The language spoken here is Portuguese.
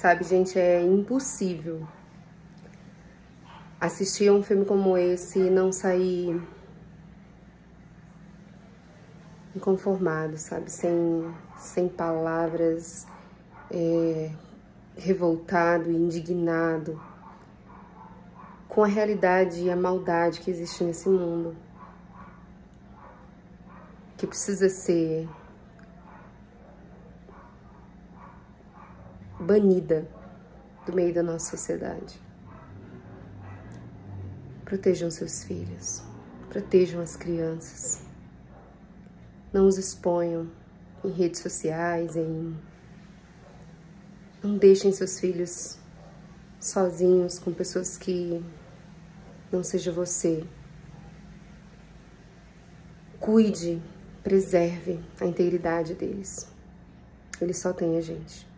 Sabe, gente, é impossível assistir a um filme como esse e não sair inconformado, sabe? Sem, sem palavras, é, revoltado e indignado com a realidade e a maldade que existe nesse mundo. Que precisa ser banida do meio da nossa sociedade. Protejam seus filhos, protejam as crianças. Não os exponham em redes sociais, em não deixem seus filhos sozinhos com pessoas que não seja você. Cuide, preserve a integridade deles. Eles só têm a gente.